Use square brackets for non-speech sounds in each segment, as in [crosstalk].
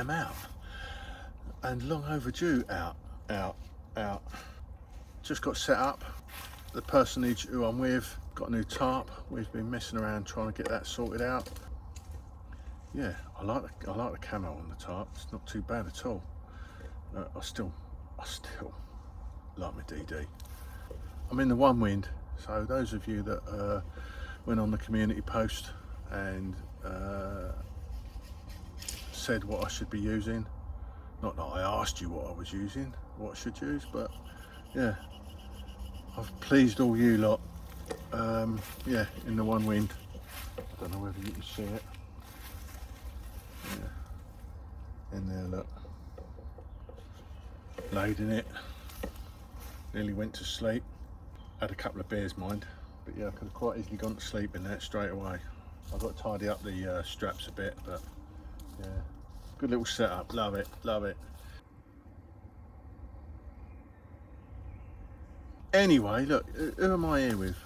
am out and long overdue. Out out out. Just got set up. The personage who I'm with got a new tarp. We've been messing around trying to get that sorted out. Yeah I like the, I like the camo on the tarp. It's not too bad at all. Uh, I still I still like my DD I'm in the one wind. So those of you that uh, went on the community post and uh, said what I should be using. Not that I asked you what I was using, what I should use, but yeah, I've pleased all you lot. Um, yeah, in the one wind. I don't know whether you can see it. Yeah, in there, look. Laid in it. Nearly went to sleep. Had a couple of beers, mind. But yeah, I could have quite easily gone to sleep in that straight away. I've got to tidy up the uh, straps a bit, but yeah, good little setup. Love it, love it. Anyway, look, who am I here with?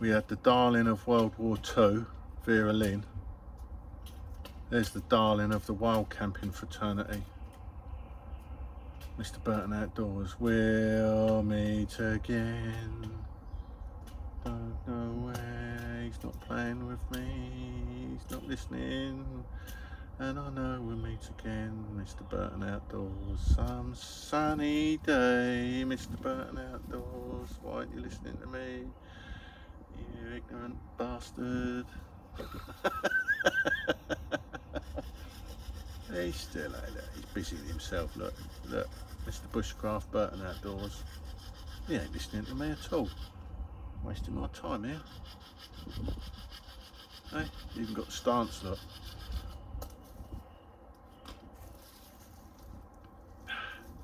We had the darling of World War II, Vera Lynn. There's the darling of the wild camping fraternity. Mr. Burton Outdoors. We'll meet again. Playing with me. He's not listening. And I know we'll meet again, Mr. Burton Outdoors. Some sunny day, Mr. Burton Outdoors. Why aren't you listening to me? You ignorant bastard. [laughs] He's still like that. He's busying himself. Look, look. Mr. Bushcraft Burton Outdoors. He ain't listening to me at all. Wasting my time here. Hey, even got the stance, look.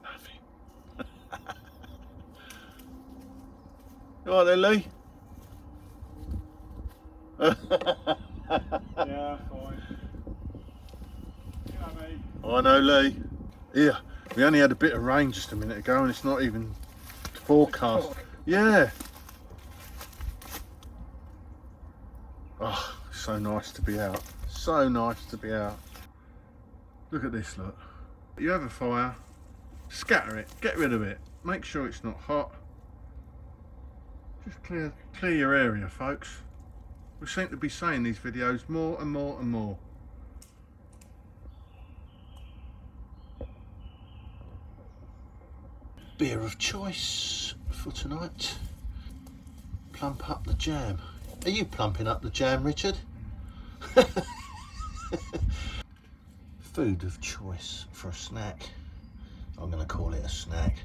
Nothing. [laughs] you alright there, Lee? [laughs] yeah, fine. You know me. I know, Lee. Yeah, We only had a bit of rain just a minute ago and it's not even forecast. Yeah. Oh, so nice to be out. So nice to be out. Look at this, look. You have a fire, scatter it, get rid of it. Make sure it's not hot. Just clear, clear your area, folks. We seem to be saying these videos more and more and more. beer of choice for tonight. Plump up the jam. Are you plumping up the jam, Richard? [laughs] Food of choice for a snack. I'm going to call it a snack.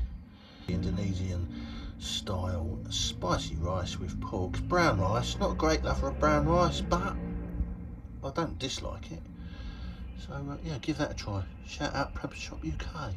Indonesian style spicy rice with pork. Brown rice, not a great lover of brown rice, but I don't dislike it. So uh, yeah, give that a try. Shout out Prep Shop UK.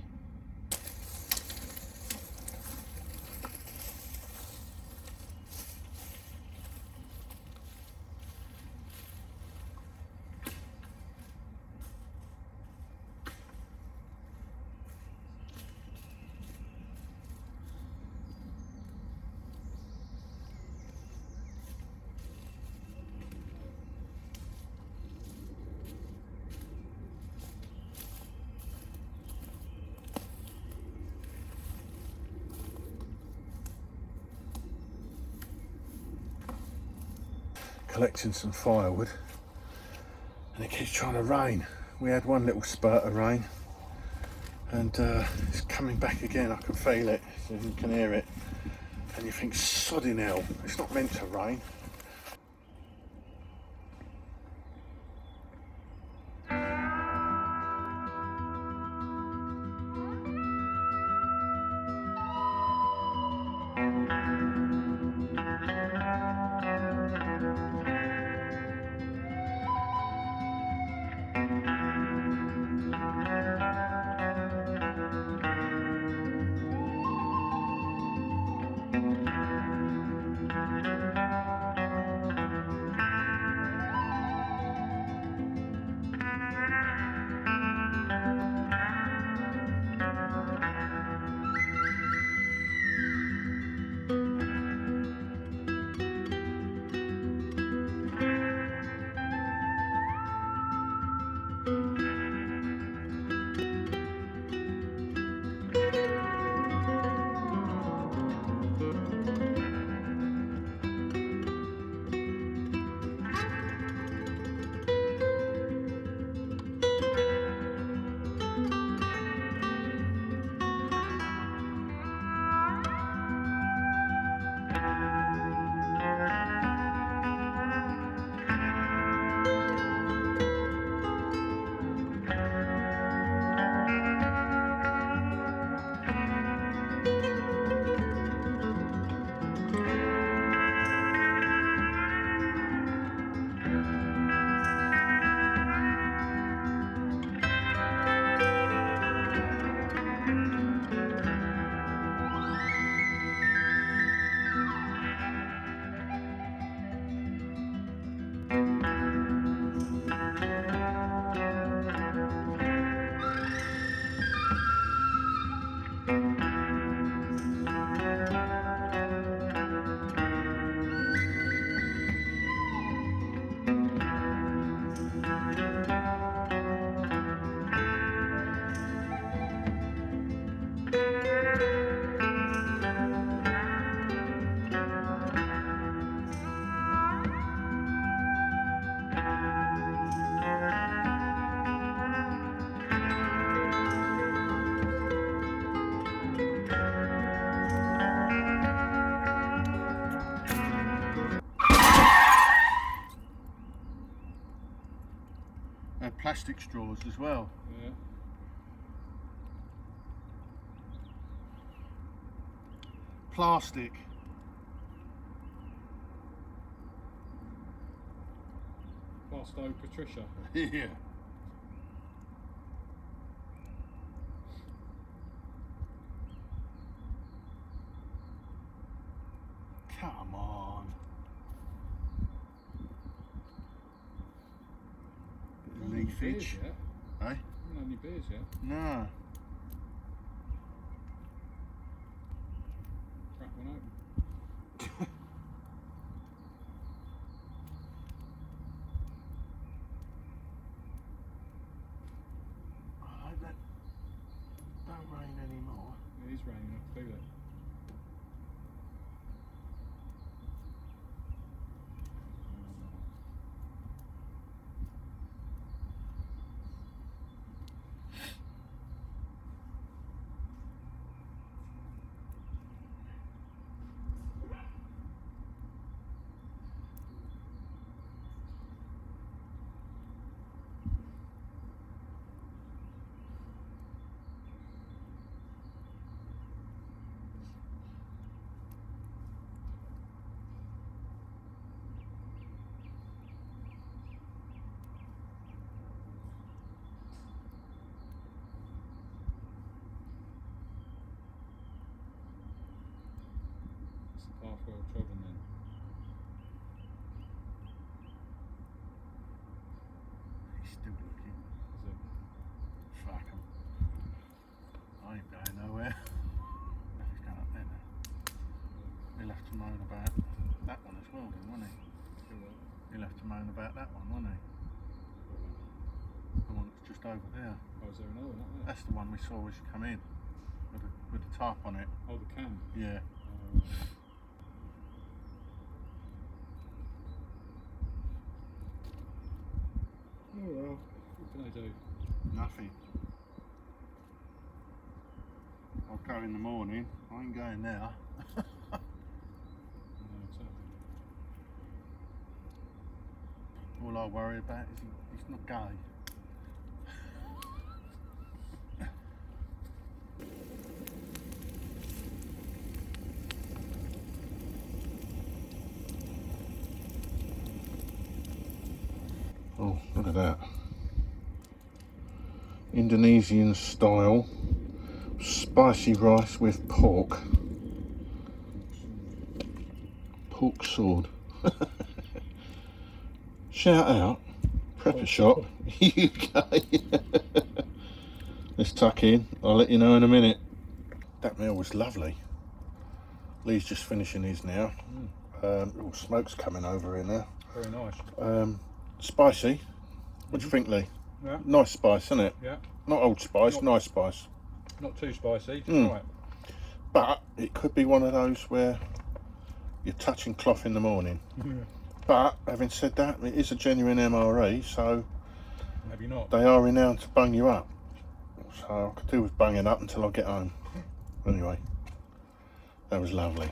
Collecting some firewood and it keeps trying to rain. We had one little spurt of rain and uh, it's coming back again. I can feel it, you can hear it. And you think, sodding hell, it's not meant to rain. Plastic straws as well. Yeah. Plastic. Plasto Patricia. [laughs] yeah. Come on. Bit of Haven't had any beers Leafage. yet. Eh? Haven't had any beers yet. No. Crack one open. I hope that don't rain anymore. It is raining, I can feel it. Path well trodden then. He's still looking. Is it? Fuck 'em. I ain't going nowhere. He's going up there now. He'll have to moan about that one as well, then, won't he? He'll have to moan about that one, won't he? The one that's just over there. Oh, is there another one there? That's the one we saw as you come in. With the, with the tarp on it. Oh, the cam. Yeah. Um, oh well, what can I do? Nothing. I'll go in the morning. I ain't going now. [laughs] No, exactly. All I worry about is he, he's not gay. Look at that. Indonesian style spicy rice with pork. Pork sword. [laughs] Shout out, Prepper Shop, UK. [laughs] Let's tuck in. I'll let you know in a minute. That meal was lovely. Lee's just finishing his now. Um, oh, smoke's coming over in there. Very nice. Um, spicy. What do you think, Lee? Yeah. Nice spice, isn't it? Yeah. Not old spice, Not- nice spice. Not too spicy. Just Mm. right. But it could be one of those where you're touching cloth in the morning. [laughs] But having said that, it is a genuine MRE, so Maybe not. they are renowned to bung you up. So I could do with bunging up until I get home. [laughs] Anyway, that was lovely.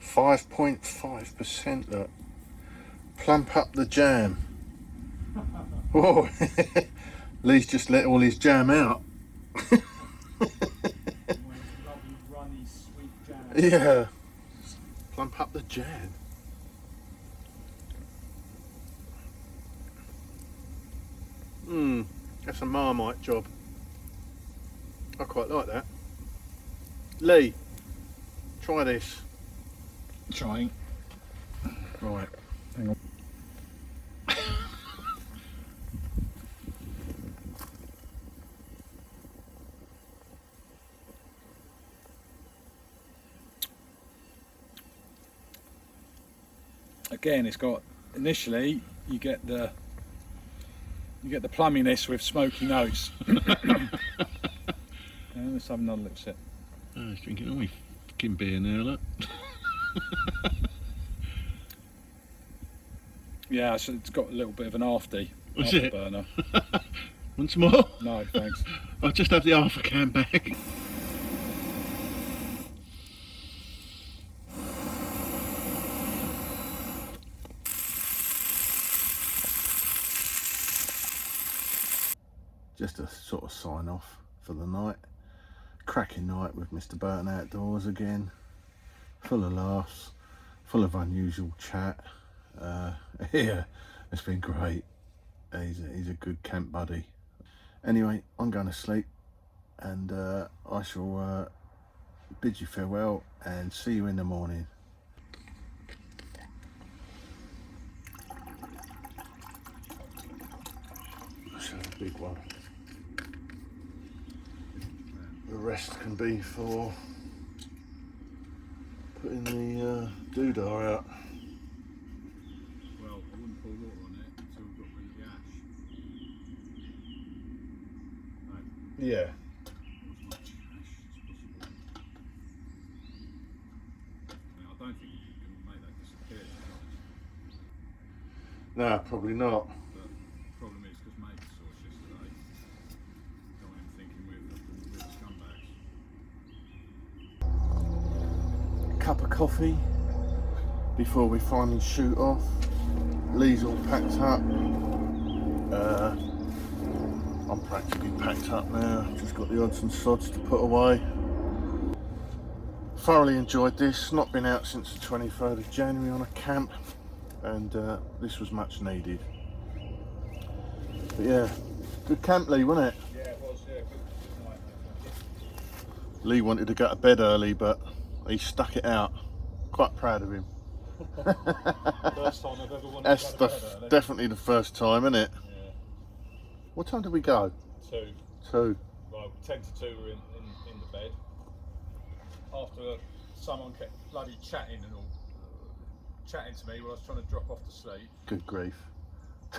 5.5% look. Plump up the jam. Whoa. [laughs] [laughs] Lee's just let all his jam out. lovely, runny, sweet jam. Yeah. Plump up the jam. Hmm, that's a marmite job. I quite like that. Lee, try this. Trying. Right. Again, it's got initially you get the you get the plumminess with smoky notes. [coughs] and let's have another look sip. Oh, he's drinking all my fucking beer now, look. [laughs] Yeah, so it's got a little bit of an afty it? afterburner. [laughs] Once more? No, thanks. [laughs] I'll just have the half a can back. Just a sort of sign off for the night. Cracking night with Mr. Burton outdoors again. Full of laughs, full of unusual chat. Uh, [laughs] yeah, it's been great. He's a, he's a good camp buddy. Anyway, I'm going to sleep and uh, I shall uh, bid you farewell and see you in the morning. Big one. The rest can be for putting the uh, doodah out. Well, I wouldn't pour water on it until we've got rid of the ash. Yeah. As much ash coffee before we finally shoot off. Lee's all packed up. Uh, I'm practically packed up now. Just got the odds and sods to put away. Thoroughly enjoyed this. Not been out since the 23rd of January on a camp, and uh, this was much needed. But yeah, good camp, Lee, wasn't it? Yeah, it was. Yeah, good, good night, Lee wanted to go to bed early, but he stuck it out. Quite proud of him. [laughs] First time I've ever wanted That's the, go to bed early. definitely the first time, isn't it? Yeah, What time did we go? two. Two. Well, 10 to 2 were in, in, in the bed. After uh, someone kept bloody chatting and all, chatting to me while I was trying to drop off to sleep. Good grief. [laughs]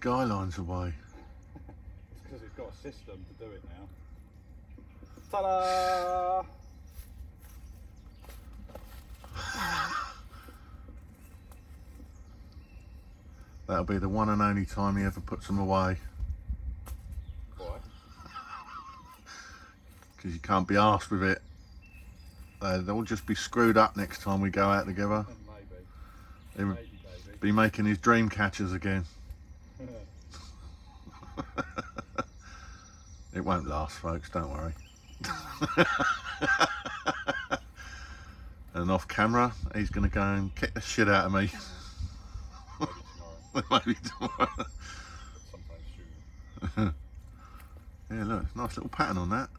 guy lines away. It's because it's got a system to do it now. Ta-da! [sighs] That'll be the one and only time he ever puts them away. Why? [laughs] Because you can't be asked with it. Uh, they'll just be screwed up next time we go out together. Maybe. He'll Maybe, be making his dream catchers again. [laughs] It won't last, folks, don't worry. [laughs] and off camera, he's going to go and kick the shit out of me. [laughs] Maybe tomorrow. Maybe tomorrow. But sometime soon. Yeah, look, nice little pattern on that.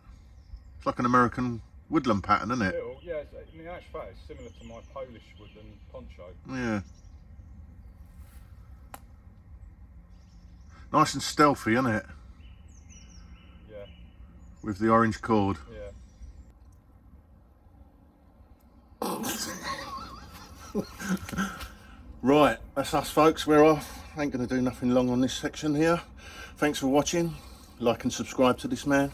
It's like an American woodland pattern, isn't it? Yeah, it's, in the actual fact, it's similar to my Polish woodland poncho. Yeah. Nice and stealthy, isn't it? Yeah, With the orange cord. yeah. [laughs] Right, that's us folks, we're off. Ain't gonna do nothing long on this section here. Thanks for watching. Like and subscribe to this man.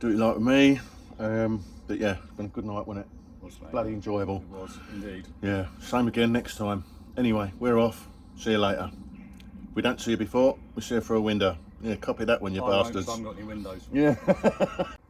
Do it like me. Um, but yeah, it's been a good night, wasn't it? was, bloody enjoyable. It was indeed. Yeah, same again next time. Anyway, we're off. See you later. We don't see you before, we see you through a window. Yeah, copy that one, you 'cause bastards. I haven't got any windows. Yeah. [laughs]